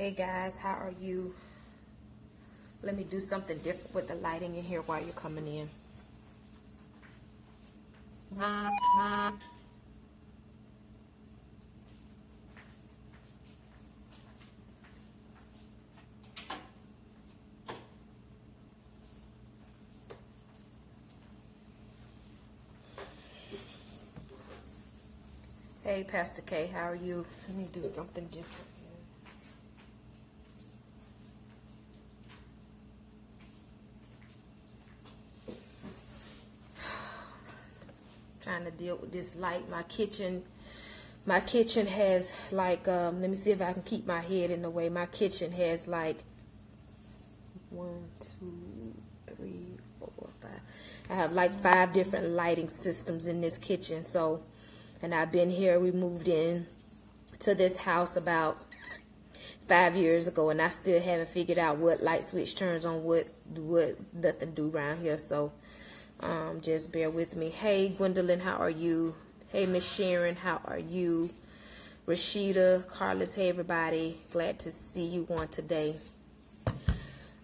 Hey guys, how are you? Let me do something different with the lighting in here while you're coming in. Hey Pastor K, how are you? Let me do something different. trying to deal with this light. My kitchen, my kitchen has like, um, let me see if I can keep my head in the way. My kitchen has like one, two, three, four, five. I have like five different lighting systems in this kitchen. So, and I've been here. We moved in to this house about five years ago, and I still haven't figured out what light switch turns on what what nothing do around here. So um, just bear with me. Hey, Gwendolyn, how are you? Hey, Miss Sharon, how are you? Rashida, Carlos, hey, everybody. Glad to see you on today.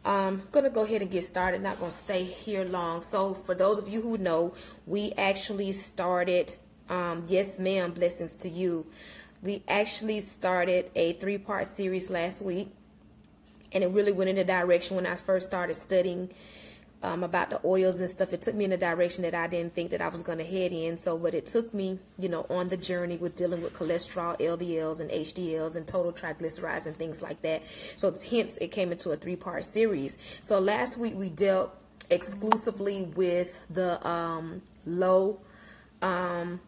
I'm um, going to go ahead and get started. Not going to stay here long. So, for those of you who know, we actually started, um, yes, ma'am, blessings to you. We actually started a three part series last week, and it really went in the direction when I first started studying um, about the oils and stuff. It took me in a direction that I didn't think that I was going to head in. So, but it took me, you know, on the journey with dealing with cholesterol, LDLs, and HDLs, and total triglycerides and things like that. So, hence, it came into a three-part series. So, last week we dealt exclusively with the um, low um,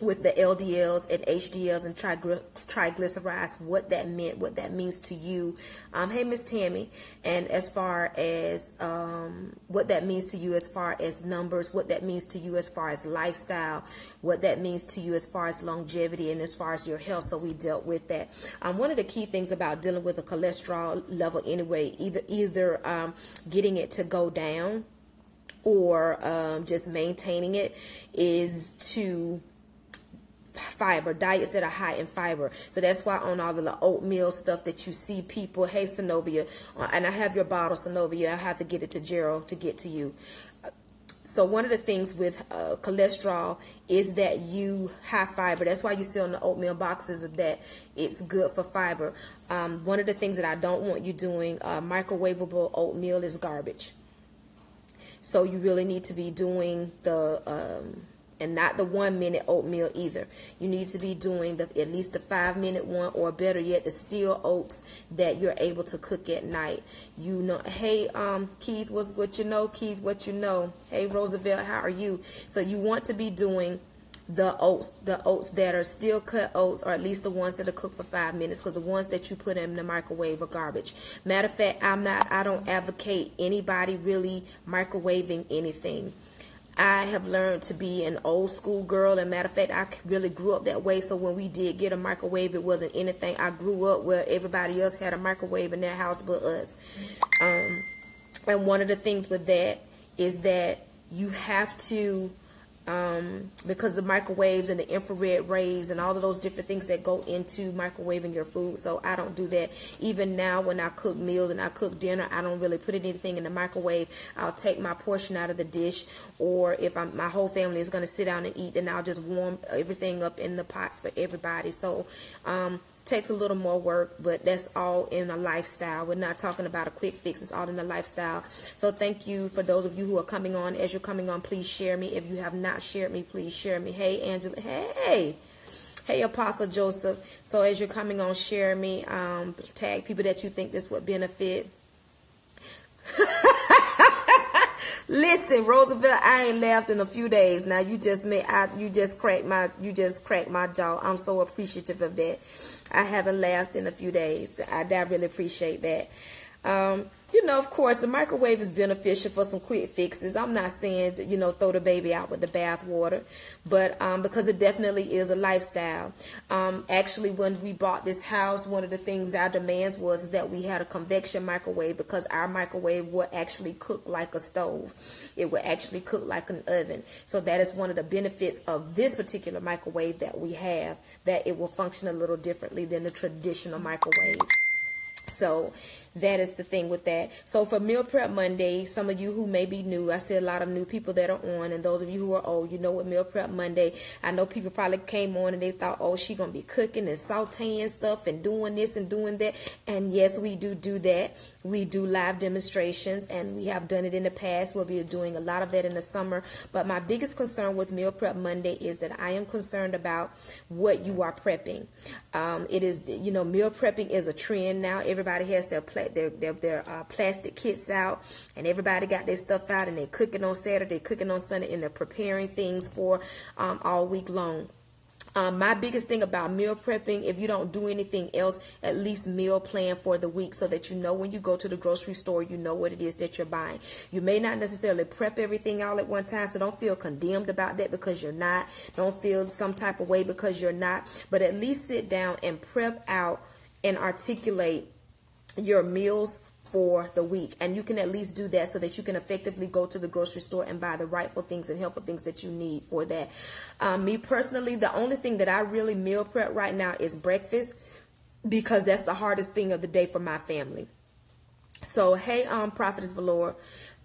with the LDLs and HDLs and triglycerides, what that meant, what that means to you. Um, hey, Miss Tammy, and as far as um, what that means to you as far as numbers, what that means to you as far as lifestyle, what that means to you as far as longevity and as far as your health. So we dealt with that. Um, one of the key things about dealing with a cholesterol level anyway, either either um, getting it to go down or um, just maintaining it, is to fiber, diets that are high in fiber. So that's why on all of the oatmeal stuff that you see people, hey, Synovia, uh, and I have your bottle, Synovia, I have to get it to Gerald to get to you. So one of the things with uh, cholesterol is that you have fiber. That's why you see on the oatmeal boxes of that it's good for fiber. Um, one of the things that I don't want you doing, uh, microwavable oatmeal is garbage. So you really need to be doing the um, and not the one minute oatmeal either. You need to be doing the at least the five minute one or better yet the steel oats that you're able to cook at night. You know, hey um Keith, what's what you know, Keith, what you know. Hey Roosevelt, how are you? So you want to be doing the oats, the oats that are steel cut oats, or at least the ones that are cooked for five minutes, because the ones that you put in the microwave are garbage. Matter of fact, I'm not, I don't advocate anybody really microwaving anything. I have learned to be an old school girl. And matter of fact, I really grew up that way. So when we did get a microwave, it wasn't anything. I grew up where everybody else had a microwave in their house but us. Um, and one of the things with that is that you have to um, because the microwaves and the infrared rays and all of those different things that go into microwaving your food. So I don't do that. Even now when I cook meals and I cook dinner, I don't really put anything in the microwave. I'll take my portion out of the dish or if I'm, my whole family is going to sit down and eat, then I'll just warm everything up in the pots for everybody. So um, takes a little more work, but that's all in a lifestyle. We're not talking about a quick fix. It's all in a lifestyle. So thank you for those of you who are coming on. As you're coming on, please share me. If you have not shared me, please share me. Hey, Angela. Hey. Hey, Apostle Joseph. So as you're coming on, share me. Um, tag people that you think this would benefit. Listen, Roosevelt, I ain't laughed in a few days. Now you just made, I, you just cracked my, you just cracked my jaw. I'm so appreciative of that. I haven't laughed in a few days. I, I really appreciate that. Um, you know, of course, the microwave is beneficial for some quick fixes. I'm not saying, you know, throw the baby out with the bathwater, but um, because it definitely is a lifestyle. Um, actually, when we bought this house, one of the things our demands was is that we had a convection microwave because our microwave would actually cook like a stove. It would actually cook like an oven. So that is one of the benefits of this particular microwave that we have, that it will function a little differently than the traditional microwave. So that is the thing with that. So for Meal Prep Monday, some of you who may be new, I see a lot of new people that are on, and those of you who are old, you know what Meal Prep Monday. I know people probably came on and they thought, oh, she gonna be cooking and sauteing stuff and doing this and doing that. And yes, we do do that. We do live demonstrations, and we have done it in the past. We'll be doing a lot of that in the summer. But my biggest concern with Meal Prep Monday is that I am concerned about what you are prepping. Um, it is, you know, meal prepping is a trend now. Everybody has their pla- their their, their uh, plastic kits out, and everybody got their stuff out, and they're cooking on Saturday, cooking on Sunday, and they're preparing things for um, all week long. Um, my biggest thing about meal prepping, if you don't do anything else, at least meal plan for the week so that you know when you go to the grocery store, you know what it is that you're buying. You may not necessarily prep everything all at one time, so don't feel condemned about that because you're not. Don't feel some type of way because you're not. But at least sit down and prep out and articulate your meals for the week. And you can at least do that so that you can effectively go to the grocery store and buy the rightful things and helpful things that you need for that. Um, me personally, the only thing that I really meal prep right now is breakfast because that's the hardest thing of the day for my family. So, hey, um, Prophetess Valor,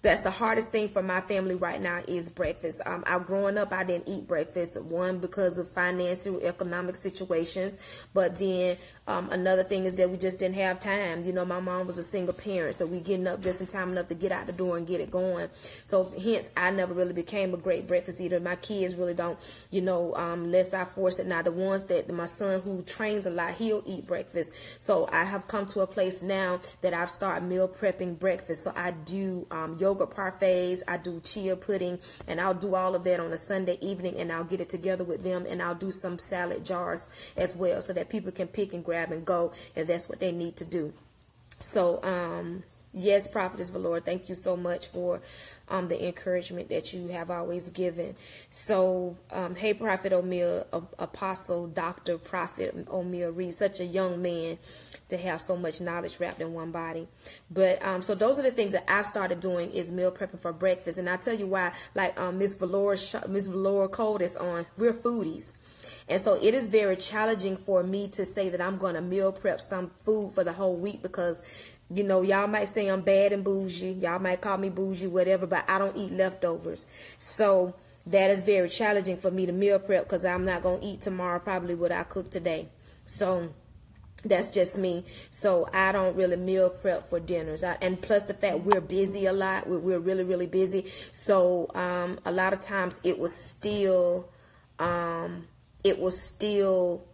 that's the hardest thing for my family right now is breakfast. Um, I growing up, I didn't eat breakfast. One because of financial, economic situations, but then um, another thing is that we just didn't have time. You know, my mom was a single parent, so we getting up just in time enough to get out the door and get it going. So hence, I never really became a great breakfast eater. My kids really don't. You know, um, unless I force it. Now the ones that my son who trains a lot, he'll eat breakfast. So I have come to a place now that I've started meal prepping breakfast. So I do um, yogurt parfaits, I do chia pudding, and I'll do all of that on a Sunday evening, and I'll get it together with them, and I'll do some salad jars as well, so that people can pick and grab and go if that's what they need to do. So, um, yes, Prophetess Valor, thank you so much for um, the encouragement that you have always given. So, um, hey, Prophet O'Meal, Apostle, Doctor, Prophet O'Meal Reed, such a young man to have so much knowledge wrapped in one body. But um, so those are the things that I've started doing is meal prepping for breakfast, and I tell you why. Like um, Miss Valor, Miss Valor Code is on. We're foodies. And so it is very challenging for me to say that I'm going to meal prep some food for the whole week because you know, y'all might say I'm bad and bougie. Y'all might call me bougie, whatever, but I don't eat leftovers. So that is very challenging for me to meal prep because I'm not going to eat tomorrow probably what I cooked today. So that's just me. So I don't really meal prep for dinners. I, and plus the fact we're busy a lot. We're, we're really, really busy. So um, a lot of times it was still, um, it was still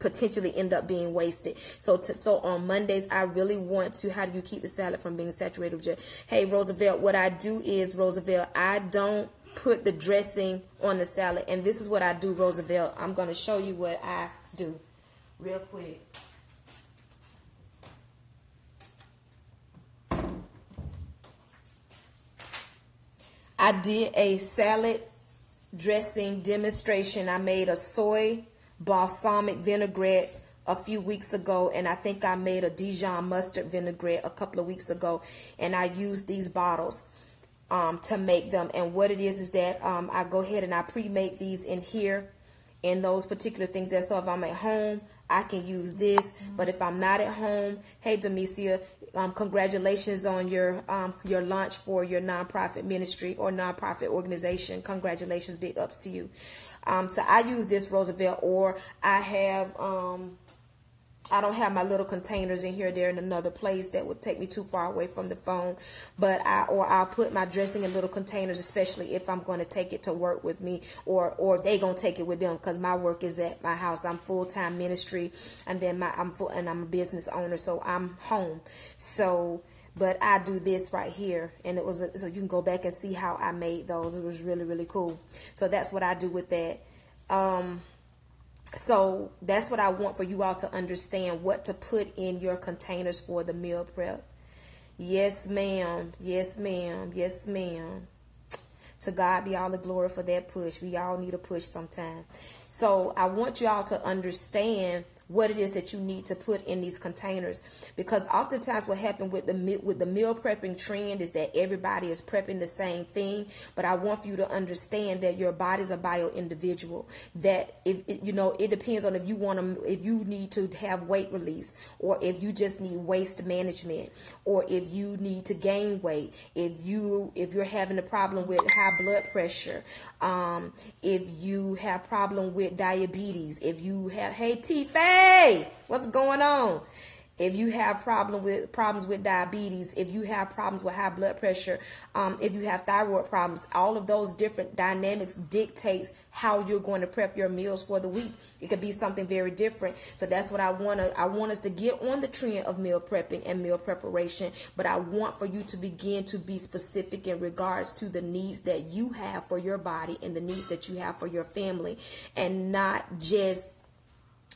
potentially end up being wasted. So to, so on Mondays, I really want to, how do you keep the salad from being saturated with just, hey, Roosevelt, what I do is, Roosevelt, I don't put the dressing on the salad. And this is what I do, Roosevelt. I'm going to show you what I do real quick. I did a salad dressing demonstration. I made a soy balsamic vinaigrette a few weeks ago and I think I made a Dijon mustard vinaigrette a couple of weeks ago and I used these bottles um, to make them. And what it is is that um, I go ahead and I pre-make these in here in those particular things that so if I'm at home I can use this. But if I'm not at home hey Demesia um, congratulations on your um, your launch for your nonprofit ministry or nonprofit organization. Congratulations big ups to you um, so I use this Roosevelt or I have, um, I don't have my little containers in here. They're in another place that would take me too far away from the phone. But I, or I'll put my dressing in little containers, especially if I'm going to take it to work with me or, or they going to take it with them because my work is at my house. I'm full-time ministry and then my, I'm full, and I'm a business owner. So I'm home. So, but I do this right here and it was a, so you can go back and see how I made those. It was really really cool. So that's what I do with that. Um so that's what I want for you all to understand what to put in your containers for the meal prep. Yes ma'am. Yes ma'am. Yes ma'am. To God be all the glory for that push. We all need a push sometime. So I want you all to understand what it is that you need to put in these containers. Because oftentimes what happened with the with the meal prepping trend is that everybody is prepping the same thing. But I want you to understand that your body's a bio individual. That if you know it depends on if you want to if you need to have weight release or if you just need waste management or if you need to gain weight if you if you're having a problem with high blood pressure um, if you have problem with diabetes if you have hey T Hey, what's going on? If you have problem with problems with diabetes, if you have problems with high blood pressure, um, if you have thyroid problems, all of those different dynamics dictates how you're going to prep your meals for the week. It could be something very different. So that's what I want to I want us to get on the trend of meal prepping and meal preparation, but I want for you to begin to be specific in regards to the needs that you have for your body and the needs that you have for your family and not just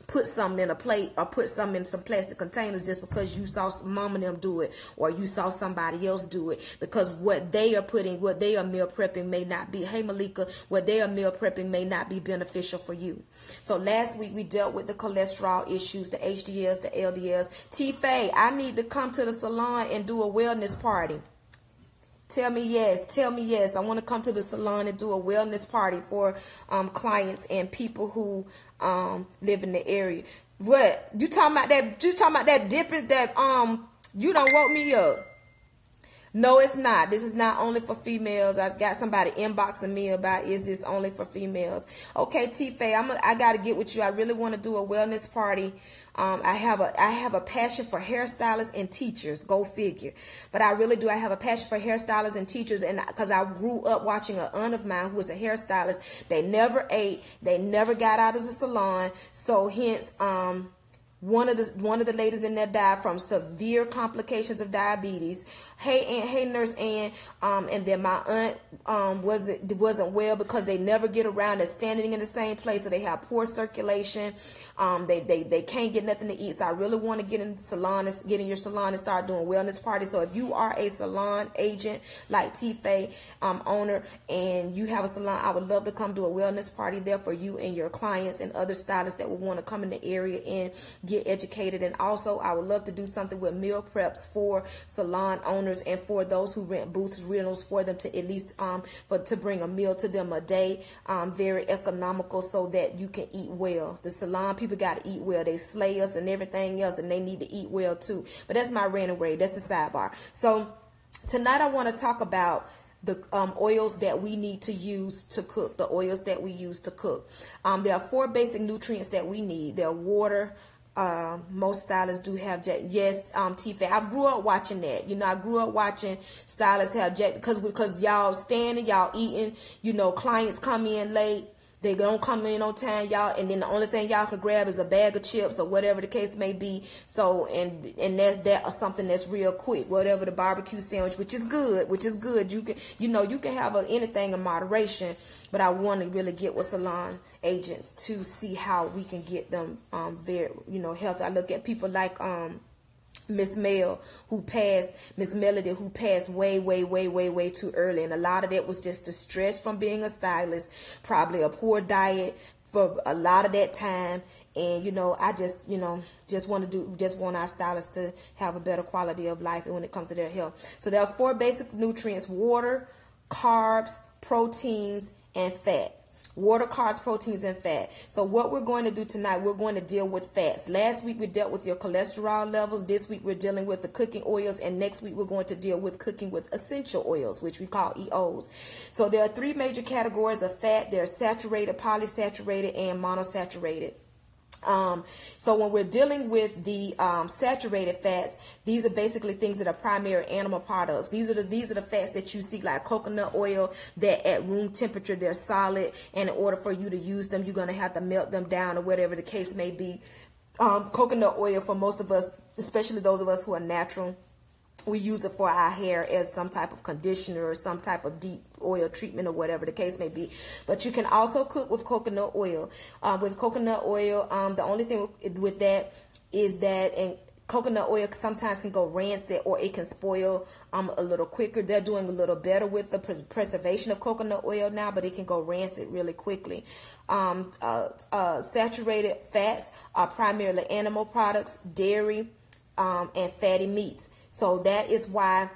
put something in a plate or put something in some plastic containers just because you saw mom and them do it or you saw somebody else do it. Because what they are putting what they are meal prepping may not be hey malika what they are meal prepping may not be beneficial for you. So last week we dealt with the cholesterol issues the hdls the ldls t-fay i need to come to the salon and do a wellness party Tell me yes. Tell me yes. I want to come to the salon and do a wellness party for um, clients and people who um, live in the area. What you talking about? That you talking about that dipping that um you don't woke me up. No, it's not. This is not only for females. I've got somebody inboxing me about is this only for females? Okay, T Faye, I'm a, I got to get with you. I really want to do a wellness party. Um, I have a I have a passion for hairstylists and teachers. Go figure. But I really do. I have a passion for hairstylists and teachers, and because I grew up watching an aunt of mine who was a hairstylist. They never ate. They never got out of the salon. So hence, um, one of the one of the ladies in there died from severe complications of diabetes. Hey, Aunt, hey, Nurse Ann, um, and then my aunt um, wasn't wasn't well because they never get around. They're standing in the same place, so they have poor circulation. Um, they they they can't get nothing to eat. So I really want to get in the salon, get in your salon, and start doing wellness parties. So if you are a salon agent like T um, owner, and you have a salon, I would love to come do a wellness party there for you and your clients and other stylists that would want to come in the area and get educated. And also, I would love to do something with meal preps for salon owners and for those who rent booths rentals for them to at least um for to bring a meal to them a day um very economical so that you can eat well the salon people got to eat well they slay us and everything else and they need to eat well too but that's my rant away that's a sidebar so tonight i want to talk about the um, oils that we need to use to cook, the oils that we use to cook. Um, there are four basic nutrients that we need. They're water, uh, most stylists do have jet. Yes, um, T-Fat. I grew up watching that. You know, I grew up watching stylists have jet because because y'all standing, y'all eating. You know, clients come in late. They don't come in on time, y'all, and then the only thing y'all can grab is a bag of chips or whatever the case may be. So, and and that's that or something that's real quick, whatever the barbecue sandwich, which is good, which is good. You can, you know, you can have a, anything in moderation, but I want to really get with salon agents to see how we can get them um very, you know, healthy. I look at people like um Miss Mel who passed, Miss Melody who passed way, way, way, way, way too early. And a lot of that was just the stress from being a stylist, probably a poor diet for a lot of that time. And, you know, I just, you know, just want to do, just want our stylists to have a better quality of life when it comes to their health. So there are four basic nutrients, water, carbs, proteins, and fat water, carbs, proteins, and fat. So what we're going to do tonight, we're going to deal with fats. Last week we dealt with your cholesterol levels. This week we're dealing with the cooking oils. And next week we're going to deal with cooking with essential oils, which we call EOs. So there are three major categories of fat. They're saturated, polysaturated, and monosaturated. Um, so when we're dealing with the um, saturated fats, these are basically things that are primary animal products. These are the these are the fats that you see like coconut oil that at room temperature they're solid, and in order for you to use them, you're gonna have to melt them down or whatever the case may be. Um, coconut oil for most of us, especially those of us who are natural we use it for our hair as some type of conditioner or some type of deep oil treatment or whatever the case may be. But you can also cook with coconut oil. Uh, with coconut oil, um, the only thing with, with that is that and coconut oil sometimes can go rancid or it can spoil um, a little quicker. They're doing a little better with the pres- preservation of coconut oil now, but it can go rancid really quickly. Um, uh, uh, saturated fats are primarily animal products, dairy, um, and fatty meats. So that is why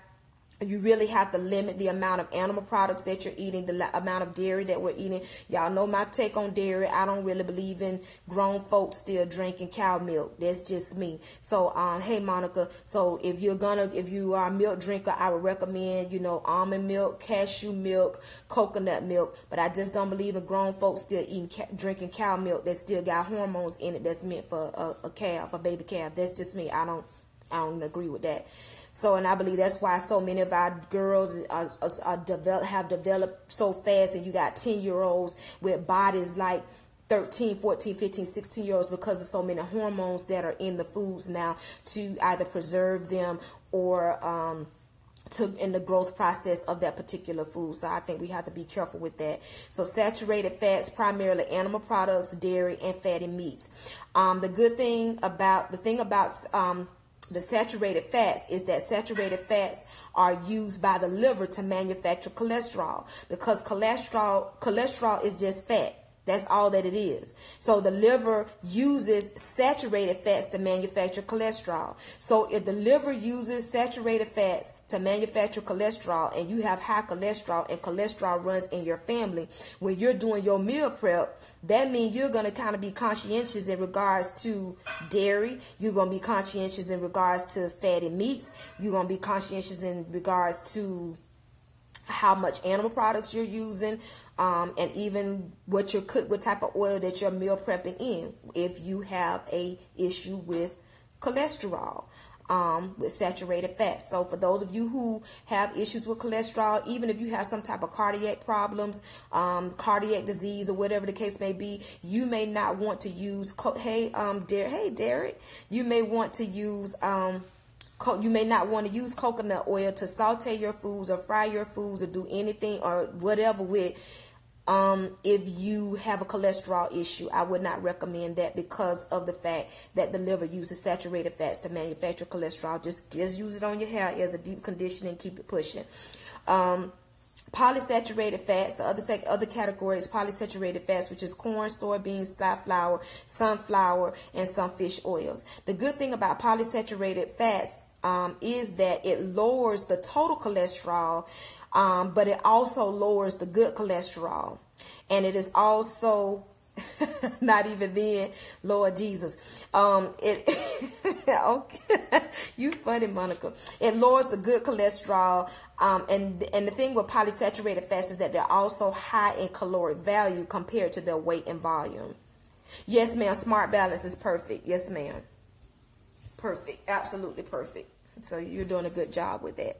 you really have to limit the amount of animal products that you're eating, the amount of dairy that we're eating. Y'all know my take on dairy. I don't really believe in grown folks still drinking cow milk. That's just me. So, um, hey Monica. So if you're gonna, if you are a milk drinker, I would recommend, you know, almond milk, cashew milk, coconut milk. But I just don't believe in grown folks still eating, drinking cow milk that still got hormones in it that's meant for a, a calf, a baby calf. That's just me. I don't, I don't agree with that. So, and I believe that's why so many of our girls are, are, are develop, have developed so fast, and you got 10 year olds with bodies like 13, 14, 15, 16 year olds because of so many hormones that are in the foods now to either preserve them or, um, to in the growth process of that particular food. So I think we have to be careful with that. So saturated fats, primarily animal products, dairy, and fatty meats. Um, the good thing about the thing about um, the saturated fats is that saturated fats are used by the liver to manufacture cholesterol because cholesterol cholesterol is just fat that's all that it is. So the liver uses saturated fats to manufacture cholesterol. So if the liver uses saturated fats to manufacture cholesterol and you have high cholesterol and cholesterol runs in your family, when you're doing your meal prep, that means you're going to kind of be conscientious in regards to dairy. You're going to be conscientious in regards to fatty meats. You're going to be conscientious in regards to how much animal products you're using, um, and even what you're cook, what type of oil that you're meal prepping in. If you have a issue with cholesterol, um, with saturated fat. So for those of you who have issues with cholesterol, even if you have some type of cardiac problems, um, cardiac disease, or whatever the case may be, you may not want to use. hey, um, Der- hey, Derek, you may want to use um you may not want to use coconut oil to saute your foods or fry your foods or do anything or whatever with um, if you have a cholesterol issue, I would not recommend that because of the fact that the liver uses saturated fats to manufacture cholesterol. Just just use it on your hair as a deep conditioner and keep it pushing. Um, Polysaturated fats, the other other category is polysaturated fats, which is corn, soybeans, safflower, sunflower, and some fish oils. The good thing about polysaturated fats um, is that it lowers the total cholesterol, um, but it also lowers the good cholesterol. And it is also not even then, Lord Jesus. Um, it okay, you funny, Monica. It lowers the good cholesterol. Um, and and the thing with polysaturated fats is that they're also high in caloric value compared to their weight and volume. Yes, ma'am. Smart balance is perfect. Yes, ma'am. Perfect. Absolutely perfect. So you're doing a good job with that.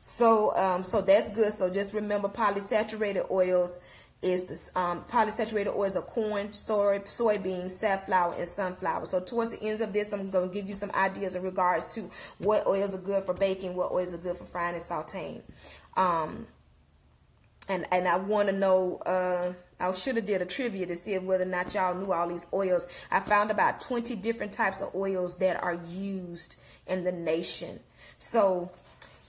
So um, so that's good. So just remember polysaturated oils is the um, polysaturated oils of corn, soy, soybeans, safflower, and sunflower. So towards the end of this, I'm going to give you some ideas in regards to what oils are good for baking, what oils are good for frying and sauteing. Um, and and I want to know. Uh, I should have did a trivia to see whether or not y'all knew all these oils. I found about 20 different types of oils that are used in the nation. So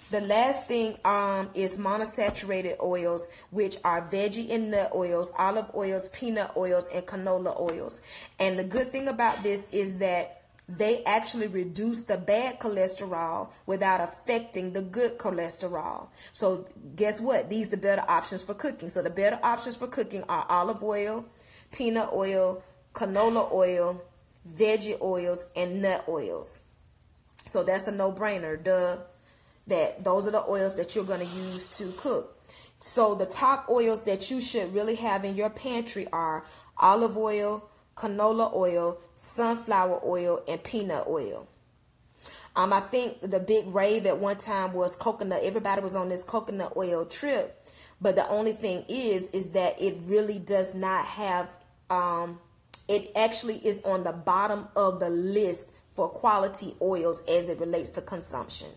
the last thing um, is monosaturated oils, which are veggie and nut oils, olive oils, peanut oils, and canola oils. And the good thing about this is that they actually reduce the bad cholesterol without affecting the good cholesterol. So guess what? These are the better options for cooking. So the better options for cooking are olive oil, peanut oil, canola oil, veggie oils, and nut oils. So that's a no-brainer. Duh. That those are the oils that you're going to use to cook. So the top oils that you should really have in your pantry are olive oil, canola oil, sunflower oil, and peanut oil. Um, I think the big rave at one time was coconut. Everybody was on this coconut oil trip. But the only thing is, is that it really does not have, um, it actually is on the bottom of the list for quality oils as it relates to consumption,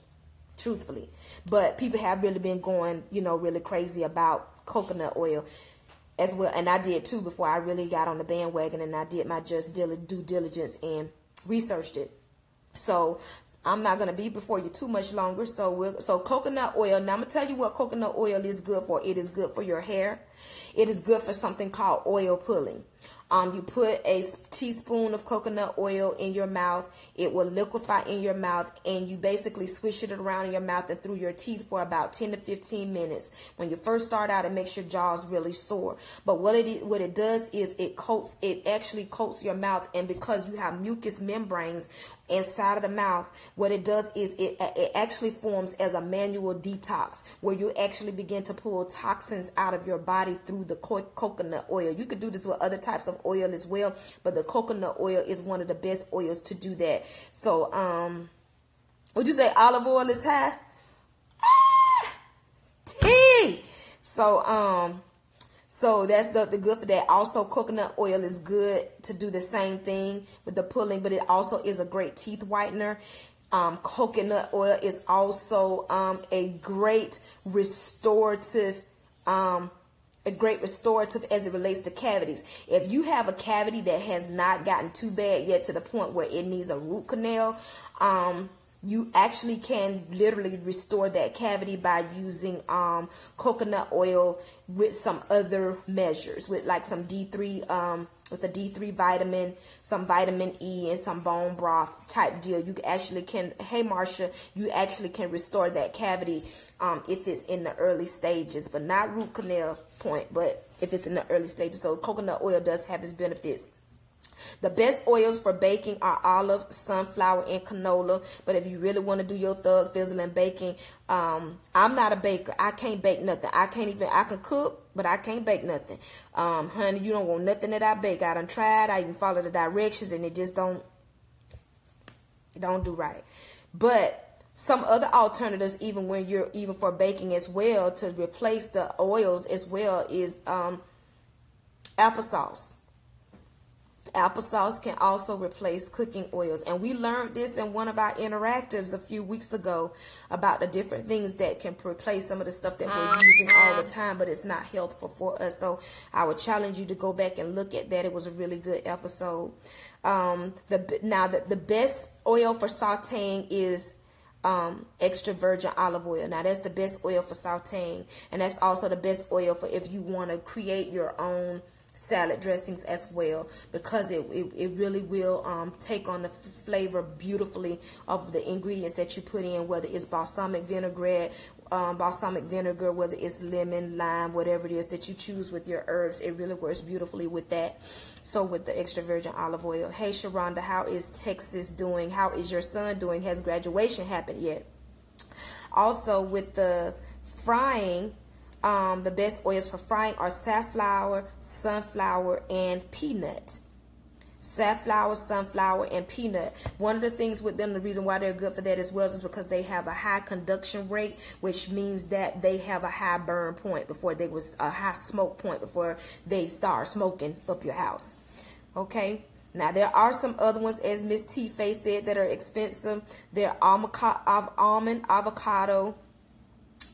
truthfully. But people have really been going, you know, really crazy about coconut oil as well. And I did too before I really got on the bandwagon and I did my just due diligence and researched it. So I'm not gonna be before you too much longer. So we'll, so coconut oil. Now I'm gonna tell you what coconut oil is good for. It is good for your hair. It is good for something called oil pulling. Um, you put a teaspoon of coconut oil in your mouth. It will liquefy in your mouth, and you basically swish it around in your mouth and through your teeth for about 10 to 15 minutes. When you first start out, it makes your jaws really sore. But what it what it does is it coats it actually coats your mouth, and because you have mucous membranes inside of the mouth, what it does is it, it actually forms as a manual detox where you actually begin to pull toxins out of your body through the co coconut oil. You could do this with other types of oil as well, but the coconut oil is one of the best oils to do that. So, um, would you say olive oil is high? Ah, tea. So, um, so that's the, the good for that. Also, coconut oil is good to do the same thing with the pulling, but it also is a great teeth whitener. Um, coconut oil is also um, a great restorative, um, a great restorative as it relates to cavities. If you have a cavity that has not gotten too bad yet to the point where it needs a root canal, um, you actually can literally restore that cavity by using um, coconut oil with some other measures with like some D3 um, with a D3 vitamin, some vitamin E and some bone broth type deal. You actually can, hey Marsha, you actually can restore that cavity um, if it's in the early stages, but not root canal point, but if it's in the early stages. So coconut oil does have its benefits. The best oils for baking are olive, sunflower, and canola. But if you really want to do your thug fizzle and baking, um, I'm not a baker. I can't bake nothing. I can't even, I can cook, but I can't bake nothing. Um, honey, you don't want nothing that I bake. I done tried. I even follow the directions and it just don't, it don't do right. But some other alternatives even when you're even for baking as well to replace the oils as well is um applesauce Applesauce can also replace cooking oils. And we learned this in one of our interactives a few weeks ago about the different things that can replace some of the stuff that we're using all the time, but it's not helpful for us. So I would challenge you to go back and look at that. It was a really good episode. Um, the Now, the, the best oil for sauteing is um, extra virgin olive oil. Now that's the best oil for sauteing, and that's also the best oil for if you want to create your own salad dressings as well because it, it, it really will um, take on the flavor beautifully of the ingredients that you put in whether it's balsamic vinaigrette um, balsamic vinegar whether it's lemon lime whatever it is that you choose with your herbs it really works beautifully with that. So with the extra virgin olive oil. Hey Sharonda how is Texas doing? How is your son doing? Has graduation happened yet? Also with the frying um, the best oils for frying are safflower, sunflower, and peanut. Safflower, sunflower, and peanut. One of the things with them, the reason why they're good for that as well is because they have a high conduction rate, which means that they have a high burn point before they was a high smoke point before they start smoking up your house. Okay. Now there are some other ones, as Miss T Face said, that are expensive. They're almond avocado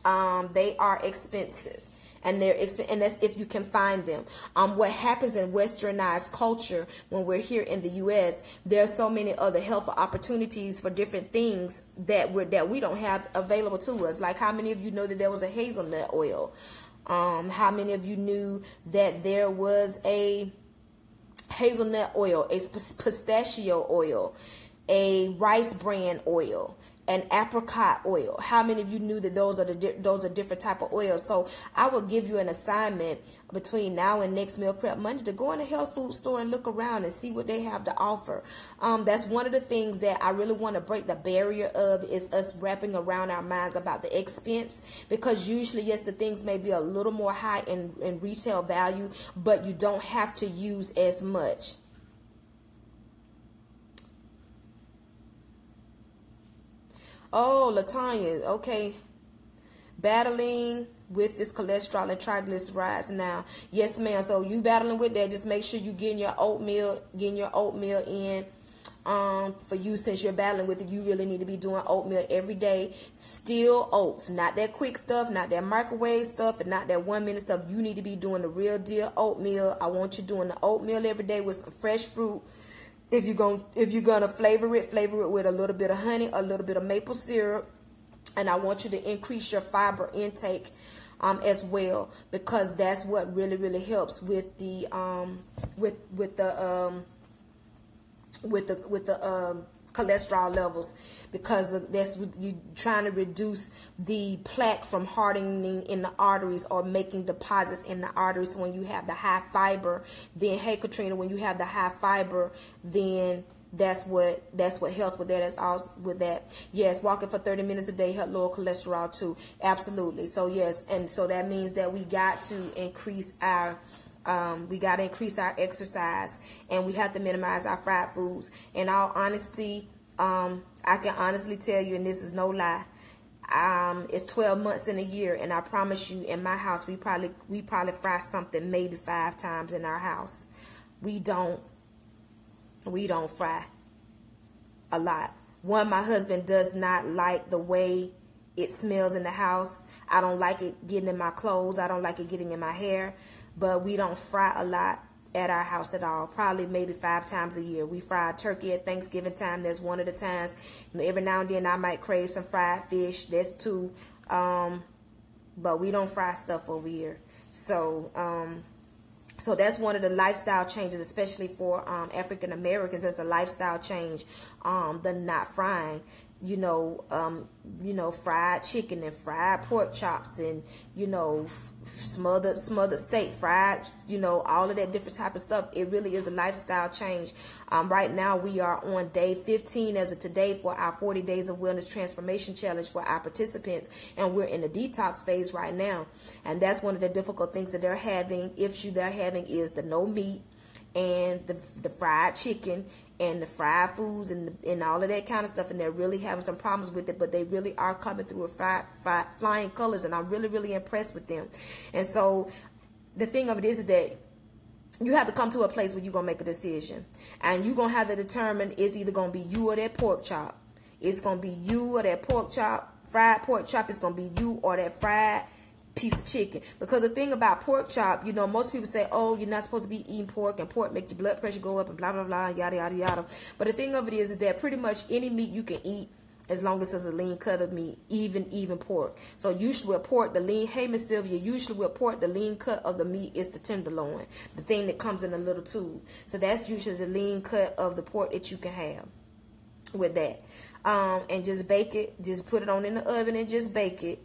um, they are expensive and they're and that's if you can find them. Um, what happens in westernized culture when we're here in the U.S. There are so many other health opportunities for different things that we that we don't have available to us. Like how many of you know that there was a hazelnut oil? Um, how many of you knew that there was a hazelnut oil, a pistachio oil, a rice bran oil? And apricot oil. How many of you knew that those are the those are different type of oils? So I will give you an assignment between now and next meal prep Monday to go in a health food store and look around and see what they have to offer. Um, that's one of the things that I really want to break the barrier of is us wrapping around our minds about the expense because usually yes the things may be a little more high in, in retail value but you don't have to use as much. Oh, La'Tonya, okay. Battling with this cholesterol and triglycerides now. Yes, ma'am. So you battling with that, just make sure you getting your oatmeal, getting your oatmeal in. Um, for you since you're battling with it, you really need to be doing oatmeal every day. Still oats, not that quick stuff, not that microwave stuff, and not that one minute stuff. You need to be doing the real deal oatmeal. I want you doing the oatmeal every day with some fresh fruit if you're going if you're gonna flavor it, flavor it with a little bit of honey, a little bit of maple syrup, and I want you to increase your fiber intake um, as well because that's what really really helps with the um, with with the um, with the with the um, cholesterol levels because that's what you trying to reduce the plaque from hardening in the arteries or making deposits in the arteries. When you have the high fiber then hey Katrina when you have the high fiber then that's what that's what helps with that. That's also with that. Yes walking for 30 minutes a day help lower cholesterol too. Absolutely. So yes and so that means that we got to increase our um, we got to increase our exercise and we have to minimize our fried foods. And all honesty, um, I can honestly tell you, and this is no lie, um, it's 12 months in a year, and I promise you, in my house, we probably we probably fry something maybe five times in our house. We don't we don't fry a lot. One, my husband does not like the way it smells in the house. I don't like it getting in my clothes. I don't like it getting in my hair but we don't fry a lot at our house at all. Probably maybe five times a year. We fry turkey at Thanksgiving time. That's one of the times. Every now and then I might crave some fried fish. That's two. Um, but we don't fry stuff over here. So, um, so that's one of the lifestyle changes, especially for um, African Americans. It's a lifestyle change, um, the not frying you know, um, you know, fried chicken and fried pork chops and, you know, smothered, smothered steak, fried, you know, all of that different type of stuff. It really is a lifestyle change. Um, right now we are on day 15 as of today for our 40 days of wellness transformation challenge for our participants. And we're in the detox phase right now. And that's one of the difficult things that they're having, issue they're having is the no meat and the, the fried chicken and the fried foods and the, and all of that kind of stuff, and they're really having some problems with it. But they really are coming through with fly, fly, flying colors, and I'm really really impressed with them. And so, the thing of it is, is that you have to come to a place where you're gonna make a decision, and you're gonna have to determine it's either gonna be you or that pork chop. It's gonna be you or that pork chop, fried pork chop. It's gonna be you or that fried piece of chicken. Because the thing about pork chop, you know, most people say, oh, you're not supposed to be eating pork and pork make your blood pressure go up and blah, blah, blah, yada, yada, yada. But the thing of it is, is that pretty much any meat you can eat as long as it's a lean cut of meat, even even pork. So usually with pork, the lean, hey Miss Sylvia, usually with pork, the lean cut of the meat is the tenderloin, the thing that comes in a little tube. So that's usually the lean cut of the pork that you can have with that. Um, and just bake it, just put it on in the oven and just bake it.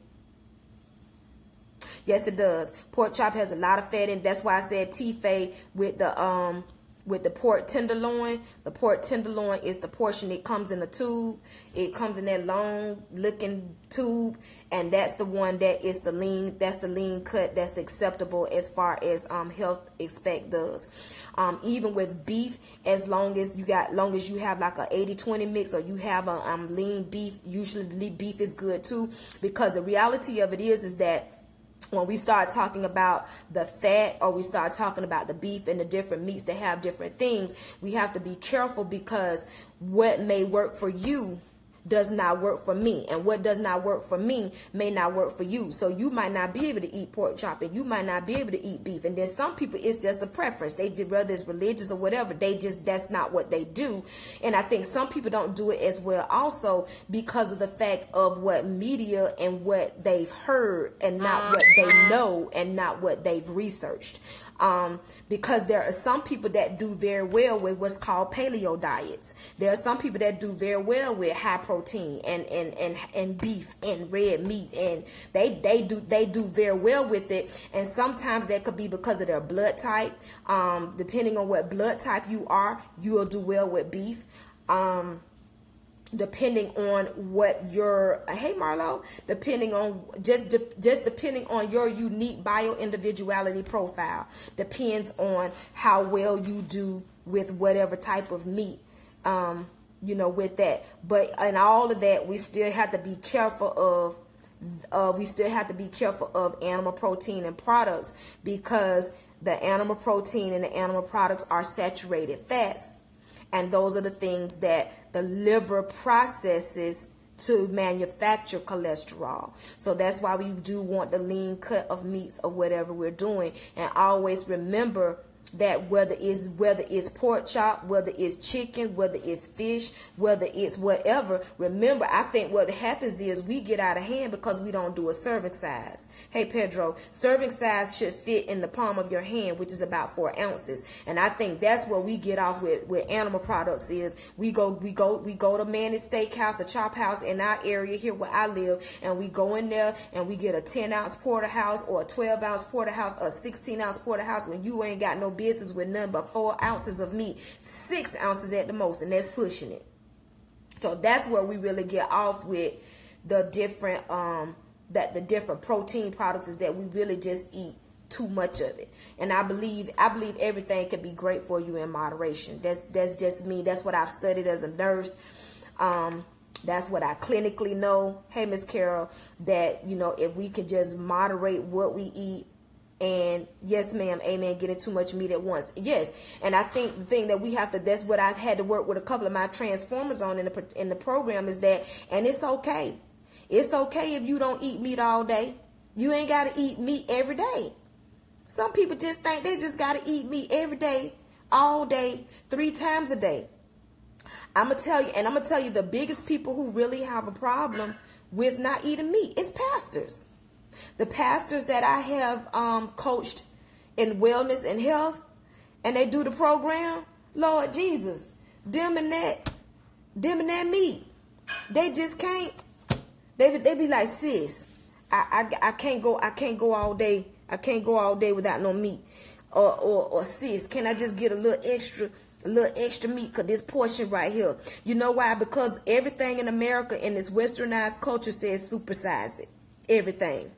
Yes, it does. Pork chop has a lot of fat in. That's why I said T-Fay with the um with the pork tenderloin. The pork tenderloin is the portion that comes in a tube. It comes in that long looking tube, and that's the one that is the lean. That's the lean cut that's acceptable as far as um health expect does. Um, even with beef, as long as you got long as you have like a 80-20 mix or you have a um lean beef, usually beef is good too. Because the reality of it is is that when we start talking about the fat or we start talking about the beef and the different meats that have different things, we have to be careful because what may work for you does not work for me. And what does not work for me may not work for you. So you might not be able to eat pork chop and you might not be able to eat beef. And then some people it's just a preference. They just whether it's religious or whatever they just that's not what they do. And i think some people don't do it as well also because of the fact of what media and what they've heard and not what they uh-huh. know and not what they've researched um, because there are some people that do very well with what's called paleo diets. There are some people that do very well with high protein and and and, and beef and red meat, and they they do they do very well with it. And sometimes that could be because of their blood type. Um, depending on what blood type you are, you will do well with beef. Um, depending on what your hey Marlo, depending on just just depending on your unique bio individuality profile depends on how well you do with whatever type of meat um you know with that. But in all of that we still have to be careful of uh, we still have to be careful of animal protein and products because the animal protein and the animal products are saturated fats and those are the things that the liver processes to manufacture cholesterol. So that's why we do want the lean cut of meats or whatever we're doing. And always remember that whether it's whether it's pork chop, whether it's chicken, whether it's fish, whether it's whatever, remember I think what happens is we get out of hand because we don't do a serving size. Hey Pedro, serving size should fit in the palm of your hand, which is about four ounces. And I think that's where we get off with, with animal products is we go we go we go to Manny's Steakhouse, a chop house in our area here where I live, and we go in there and we get a 10 ounce porterhouse or a 12 ounce porterhouse or a 16 ounce porterhouse when you ain't got no business with none but four ounces of meat, six ounces at the most, and that's pushing it. So that's where we really get off with the different um that the different protein products is that we really just eat too much of it. And I believe I believe everything can be great for you in moderation. That's that's just me. That's what I've studied as a nurse. Um that's what I clinically know. Hey, Miss Carol, that you know if we could just moderate what we eat, and yes ma'am amen getting too much meat at once. Yes. And i think the thing that we have to that's what i've had to work with a couple of my transformers on in the in the program is that and it's okay. It's okay if you don't eat meat all day. You ain't got to eat meat every day. Some people just think they just got to eat meat every day all day three times a day. I'm gonna tell you and i'm gonna tell you the biggest people who really have a problem with not eating meat is pastors the pastors that I have um, coached in wellness and health, and they do the program, Lord Jesus, them and that, them and that meat, they just can't. They they be like, sis, I, I I can't go I can't go all day I can't go all day without no meat, or or or sis, can I just get a little extra? a little extra meat because this portion right here. You know why? Because everything in America in this westernized culture says supersize it. Everything.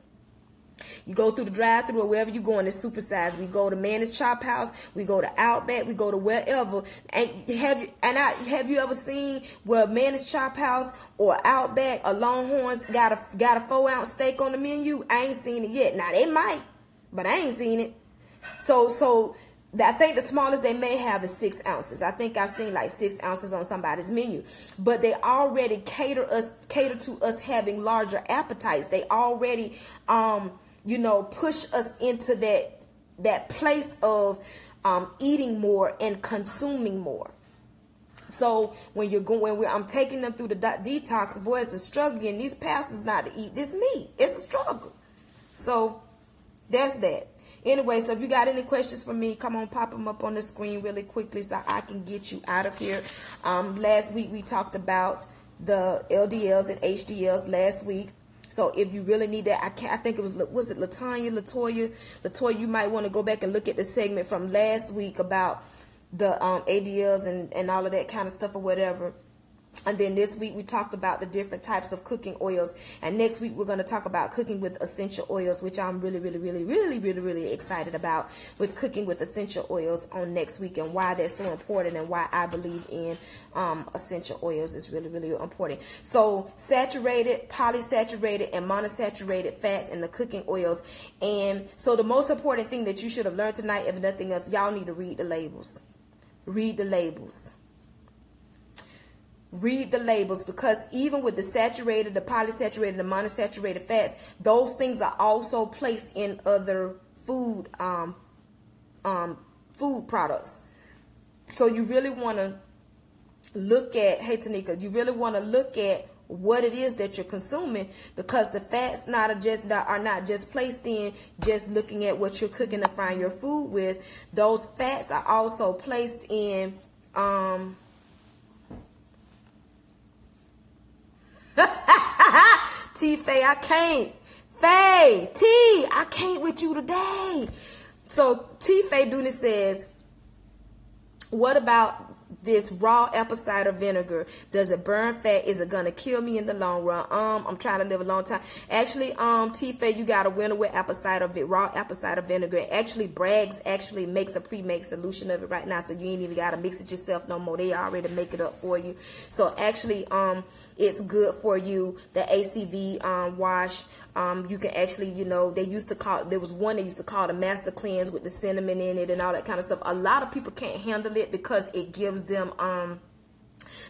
You go through the drive through or wherever you're going, it's supersized. We go to Manny's Chop House, we go to Outback, we go to wherever. And have you and I have you ever seen where Manny's Chop House or Outback or Longhorns got a got a four ounce steak on the menu? I ain't seen it yet. Now they might, but I ain't seen it. So so I think the smallest they may have is six ounces. I think I've seen like six ounces on somebody's menu. But they already cater us cater to us having larger appetites. They already um you know, push us into that that place of um, eating more and consuming more. So when you're going, when I'm taking them through the detox, boy, it's a struggle. And these pastors not to eat this meat. It's a struggle. So that's that. Anyway, so if you got any questions for me, come on, pop them up on the screen really quickly so I can get you out of here. Um, last week we talked about the LDLs and HDLs last week. So if you really need that, I can't. I think it was was it Latanya, Latoya, Latoya. You might want to go back and look at the segment from last week about the um, ADLs and and all of that kind of stuff or whatever. And then this week we talked about the different types of cooking oils. And next week we're going to talk about cooking with essential oils, which I'm really, really, really, really, really, really excited about with cooking with essential oils on next week and why they're so important and why I believe in um, essential oils is really, really important. So saturated, polysaturated, and monosaturated fats in the cooking oils. And so the most important thing that you should have learned tonight, if nothing else, y'all need to read the labels. Read the labels read the labels because even with the saturated, the polysaturated, the monosaturated fats, those things are also placed in other food um, um, food products. So you really want to look at, hey Tanika, you really want to look at what it is that you're consuming because the fats not are just are not just placed in just looking at what you're cooking to frying your food with. Those fats are also placed in um, T Faye, I can't. Faye, T, I can't with you today. So T Faye Dooney says, what about this raw apple cider vinegar. Does it burn fat? Is it gonna kill me in the long run? Um i'm trying to live a long time. Actually um T Faye you got a winner with apple cider raw apple cider vinegar. Actually bragg's actually makes a pre-made solution of it right now so you ain't even gotta mix it yourself no more. They already make it up for you. So actually um it's good for you. The acv um wash um, you can actually, you know, they used to call, there was one they used to call the master cleanse with the cinnamon in it and all that kind of stuff. A lot of people can't handle it because it gives them, um,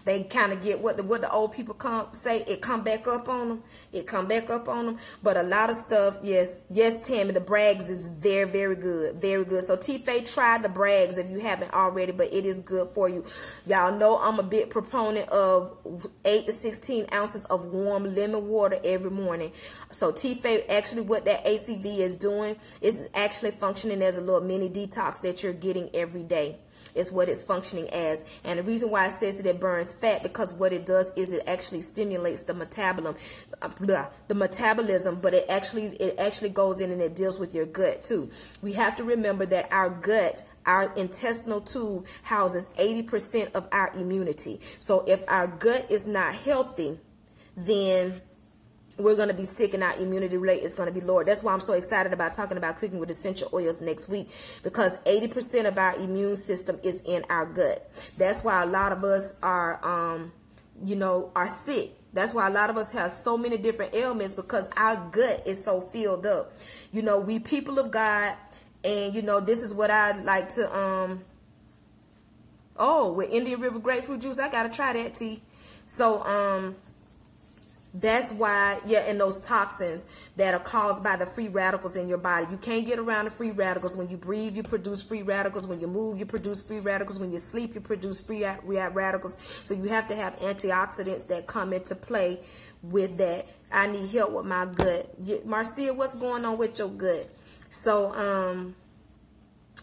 they kind of get what the what the old people come say. It come back up on them. It come back up on them. But a lot of stuff, yes, yes, Tammy, the Bragg's is very, very good, very good. So T Faye, try the Bragg's if you haven't already, but it is good for you. Y'all know I'm a big proponent of eight to sixteen ounces of warm lemon water every morning. So T Faye, actually, what that ACV is doing is actually functioning as a little mini detox that you're getting every day is what it's functioning as. And the reason why it says that it burns fat because what it does is it actually stimulates the metabolism, uh, the metabolism, but it actually it actually goes in and it deals with your gut too. We have to remember that our gut our intestinal tube houses 80% of our immunity. So if our gut is not healthy, then we're going to be sick and our immunity rate is going to be lower. That's why I'm so excited about talking about cooking with essential oils next week because 80% of our immune system is in our gut. That's why a lot of us are, um, you know, are sick. That's why a lot of us have so many different ailments because our gut is so filled up. You know, we people of God and, you know, this is what I like to, um, oh, with Indian River grapefruit juice, I got to try that tea. So, um, that's why, yeah, and those toxins that are caused by the free radicals in your body. You can't get around the free radicals. When you breathe, you produce free radicals. When you move, you produce free radicals. When you sleep, you produce free radicals. So you have to have antioxidants that come into play with that. I need help with my gut. Marcia, what's going on with your gut? So, um,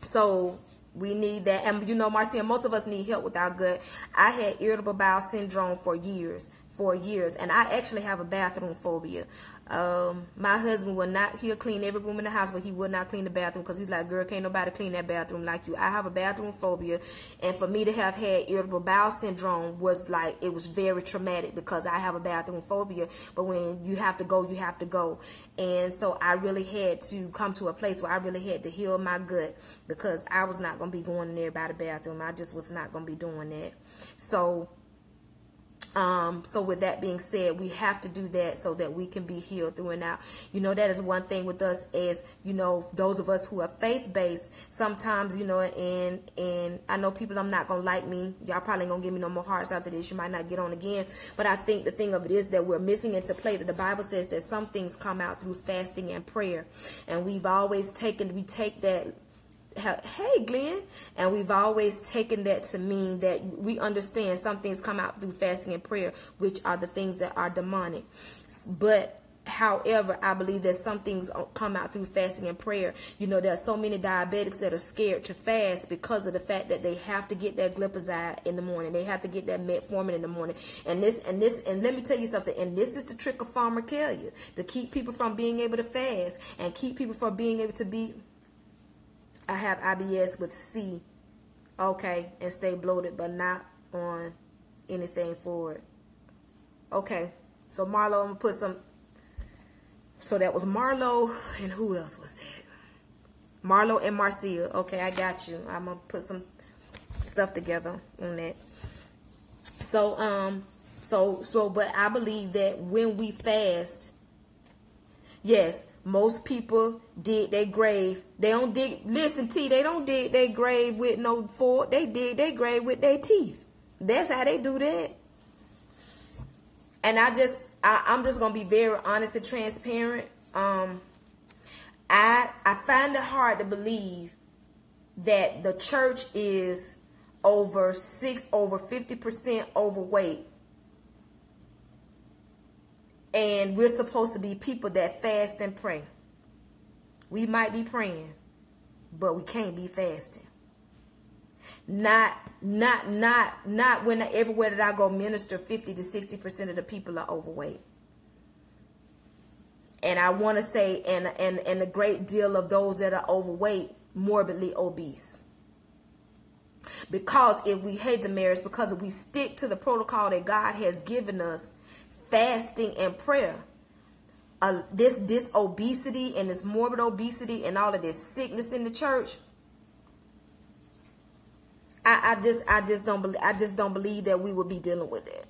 so we need that. And you know, Marcia, most of us need help with our gut. I had irritable bowel syndrome for years for years, and I actually have a bathroom phobia. Um, my husband will not, he'll clean every room in the house, but he will not clean the bathroom because he's like, girl, can't nobody clean that bathroom like you. I have a bathroom phobia, and for me to have had irritable bowel syndrome was like, it was very traumatic because I have a bathroom phobia, but when you have to go, you have to go. And so I really had to come to a place where I really had to heal my gut because I was not going to be going in there by the bathroom. I just was not going to be doing that. So, um, so with that being said, we have to do that so that we can be healed through and out. You know, that is one thing with us is, you know, those of us who are faith-based, sometimes, you know, and, and I know people I'm not going to like me. Y'all probably going to give me no more hearts after this. You might not get on again. But I think the thing of it is that we're missing into play that the Bible says that some things come out through fasting and prayer. And we've always taken, we take that hey Glenn. And we've always taken that to mean that we understand some things come out through fasting and prayer which are the things that are demonic. But however i believe that some things come out through fasting and prayer. You know there are so many diabetics that are scared to fast because of the fact that they have to get that glipizide in the morning. They have to get that metformin in the morning. And this and this and let me tell you something. And this is the trick of pharmakeia to keep people from being able to fast and keep people from being able to be I have IBS with C, okay, and stay bloated, but not on anything for it. Okay, so Marlo, I'm gonna put some. So that was Marlo, and who else was that? Marlo and Marcia. Okay, I got you. I'm gonna put some stuff together on that. So um, so so, but I believe that when we fast, yes, most people dig their grave. They don't dig. Listen, T. They don't dig their grave with no fork. They dig their grave with their teeth. That's how they do that. And I just, I, I'm just gonna be very honest and transparent. Um, I I find it hard to believe that the church is over six, over fifty percent overweight and we're supposed to be people that fast and pray. We might be praying, but we can't be fasting. Not, not, not, not when everywhere that I go minister, 50 to 60% of the people are overweight. And I want to say, and, and, and a great deal of those that are overweight, morbidly obese. Because if we hate the marriage, because if we stick to the protocol that God has given us, fasting and prayer. Uh, this this obesity and this morbid obesity and all of this sickness in the church. I, I just I just don't believe I just don't believe that we will be dealing with it.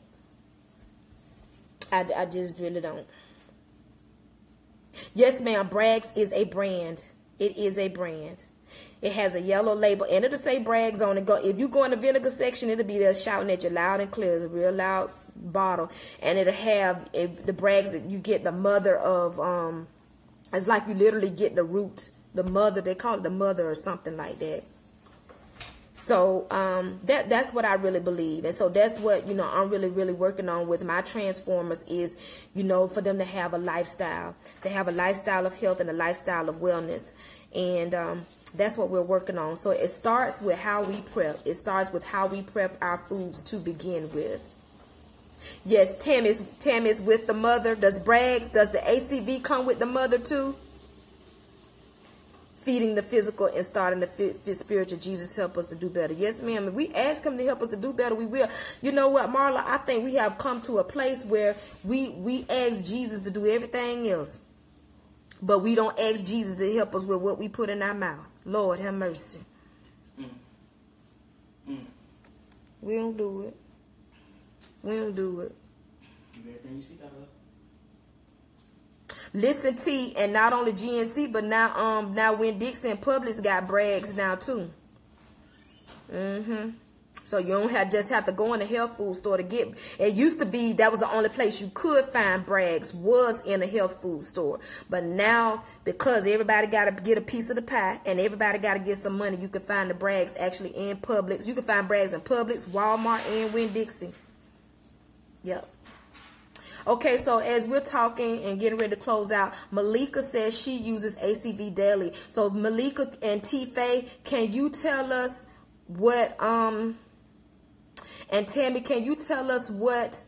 I, I just really don't. Yes, ma'am. Bragg's is a brand. It is a brand. It has a yellow label and it'll say Bragg's on it. Go if you go in the vinegar section, it'll be there shouting at you loud and clear. It's real loud bottle, and it'll have if the that You get the mother of um. It's like you literally get the root, the mother. They call it the mother or something like that. So um, that that's what I really believe, and so that's what you know I'm really really working on with my transformers is you know for them to have a lifestyle, to have a lifestyle of health and a lifestyle of wellness, and um, that's what we're working on. So it starts with how we prep. It starts with how we prep our foods to begin with. Yes, Tam is Tam is with the mother. Does Bragg's does the ACV come with the mother too? feeding the physical and starting the fit, fit spiritual. Jesus help us to do better. Yes, ma'am. If we ask him to help us to do better, we will. You know what, Marla? I think we have come to a place where we we ask Jesus to do everything else. But we don't ask Jesus to help us with what we put in our mouth. Lord have mercy. Mm. Mm. We don't do it. We don't do it. Everything you speak out of. Listen T and not only GNC, but now um now Winn-Dixie and Publix got Bragg's now too. Mm-hmm. So you don't have just have to go in a health food store to get it used to be that was the only place you could find Bragg's was in a health food store. But now because everybody gotta get a piece of the pie and everybody gotta get some money, you can find the Bragg's actually in Publix. You can find Bragg's in Publix, Walmart, and Winn-Dixie. Yep. Okay, so as we're talking and getting ready to close out, Malika says she uses ACV daily. So Malika and T Faye, can you tell us what um and Tammy, can you tell us what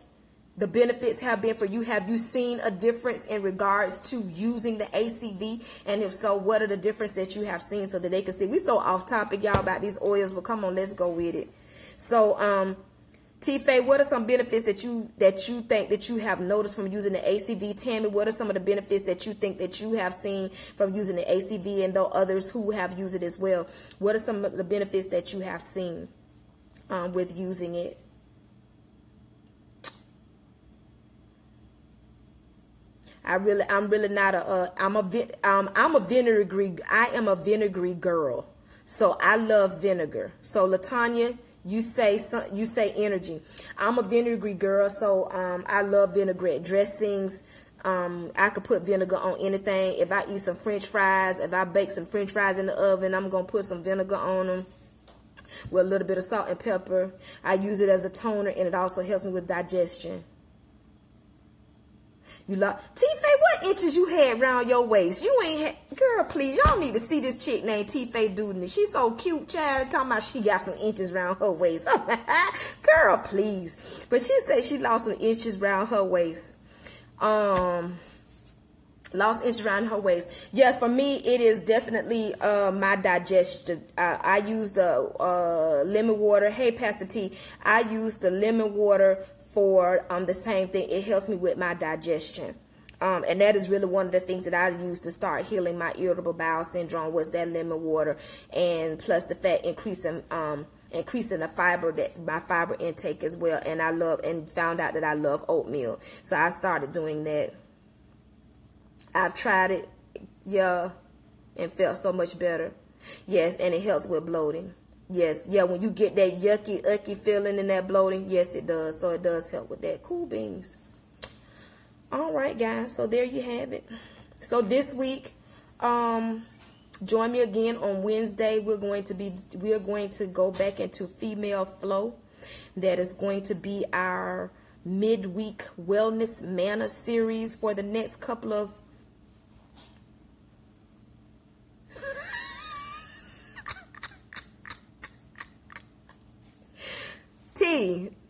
the benefits have been for you? Have you seen a difference in regards to using the ACV? And if so, what are the differences that you have seen so that they can see? We so off topic, y'all, about these oils, but come on, let's go with it. So, um, T Faye, what are some benefits that you that you think that you have noticed from using the ACV? Tammy, what are some of the benefits that you think that you have seen from using the ACV and though others who have used it as well? What are some of the benefits that you have seen um, with using it? I really, I'm really not a, uh, I'm a, um, I'm a vinegary, I am a vinegary girl. So I love vinegar. So Latanya, you say you say energy. I'm a vinegary girl, so um, I love vinaigrette dressings. Um, I could put vinegar on anything. If I eat some French fries, if I bake some French fries in the oven, I'm gonna put some vinegar on them with a little bit of salt and pepper. I use it as a toner, and it also helps me with digestion. You like T what inches you had around your waist? You ain't had girl, please. Y'all need to see this chick named T Faye Dudney. She's so cute, child. Talking about she got some inches around her waist. girl, please. But she said she lost some inches around her waist. Um lost inches around her waist. Yes, for me, it is definitely uh, my digestion. I, I use the uh, lemon water. Hey, Pastor T, I use the lemon water for um, the same thing. It helps me with my digestion. Um, and that is really one of the things that I use to start healing my irritable bowel syndrome was that lemon water and plus the fat increasing um, increasing the fiber that my fiber intake as well. And I love and found out that I love oatmeal. So I started doing that. I've tried it yeah and felt so much better. Yes and it helps with bloating Yes, yeah, when you get that yucky, ucky feeling and that bloating, yes, it does. So it does help with that. Cool beans. All right, guys. So there you have it. So this week, um, join me again on Wednesday. We're going to be we're going to go back into female flow. That is going to be our midweek wellness manna series for the next couple of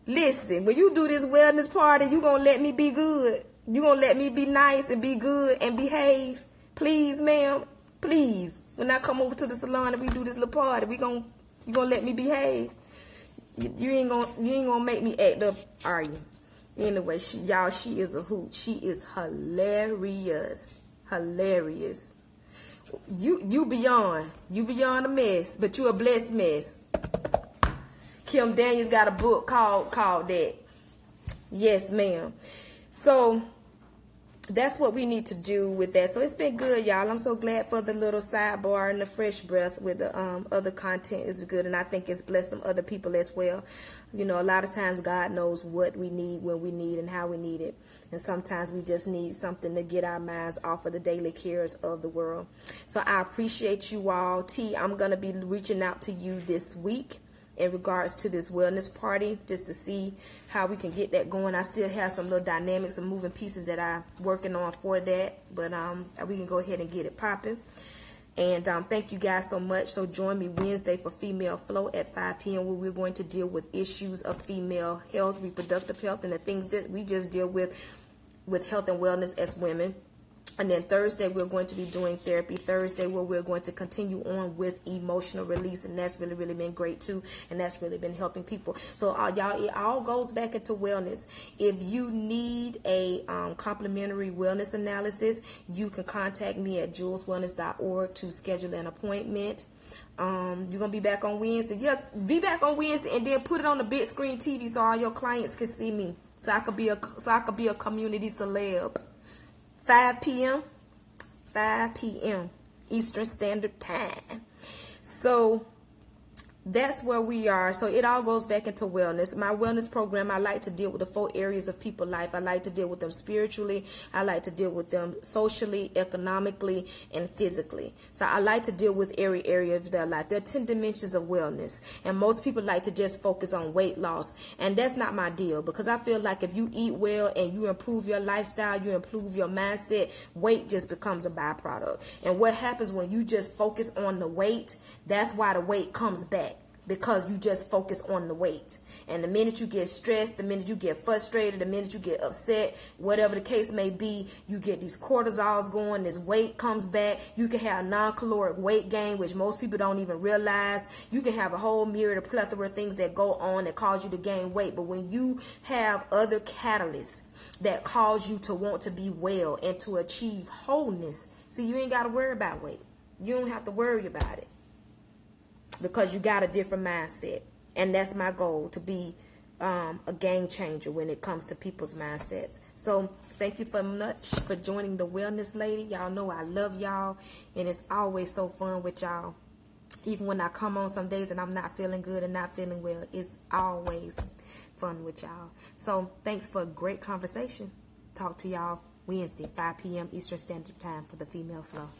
Listen, when you do this wellness party, you gonna let me be good. You gonna let me be nice and be good and behave. Please, ma'am. Please. When I come over to the salon and we do this little party, we gonna you gonna let me behave. You, you ain't gonna you ain't gonna make me act up, are you? Anyway, she, y'all, she is a hoot. She is hilarious. Hilarious. You you beyond. You beyond a mess, but you a blessed mess. Kim Daniels got a book called called that. Yes, ma'am. So that's what we need to do with that. So it's been good, y'all. I'm so glad for the little sidebar and the fresh breath with the um, other content is good, and I think it's blessed some other people as well. You know, a lot of times God knows what we need, when we need, and how we need it, and sometimes we just need something to get our minds off of the daily cares of the world. So I appreciate you all. T, I'm gonna be reaching out to you this week in regards to this wellness party just to see how we can get that going. I still have some little dynamics and moving pieces that I'm working on for that, but um, we can go ahead and get it popping. And um, thank you guys so much. So join me Wednesday for Female Flow at 5 p.m. where we're going to deal with issues of female health, reproductive health, and the things that we just deal with with health and wellness as women. And then Thursday, we're going to be doing therapy Thursday, where we're going to continue on with emotional release. And that's really, really been great too. And that's really been helping people. So, uh, y'all, it all goes back into wellness. If you need a um, complimentary wellness analysis, you can contact me at jouleswellness.org to schedule an appointment. Um, you're gonna be back on Wednesday. Yeah, be back on Wednesday, and then put it on the big screen TV so all your clients can see me. So I could be a so I could be a community celeb. 5 p.m. 5 p.m. Eastern Standard Time. So that's where we are. So it all goes back into wellness. My wellness program, I like to deal with the four areas of people life. I like to deal with them spiritually. I like to deal with them socially, economically, and physically. So I like to deal with every area of their life. There are 10 dimensions of wellness. And most people like to just focus on weight loss. And that's not my deal because I feel like if you eat well and you improve your lifestyle, you improve your mindset, weight just becomes a byproduct. And what happens when you just focus on the weight, that's why the weight comes back because you just focus on the weight. And the minute you get stressed, the minute you get frustrated, the minute you get upset, whatever the case may be, you get these cortisols going, this weight comes back. You can have non-caloric weight gain, which most people don't even realize. You can have a whole myriad of plethora of things that go on that cause you to gain weight. But when you have other catalysts that cause you to want to be well and to achieve wholeness, see, you ain't got to worry about weight. You don't have to worry about it because you got a different mindset. And that's my goal to be um, a game changer when it comes to people's mindsets. So thank you so much for joining the Wellness Lady. Y'all know I love y'all, and it's always so fun with y'all. Even when I come on some days and I'm not feeling good and not feeling well, it's always fun with y'all. So thanks for a great conversation. Talk to y'all Wednesday, 5 p.m. Eastern Standard Time for the Female Flow.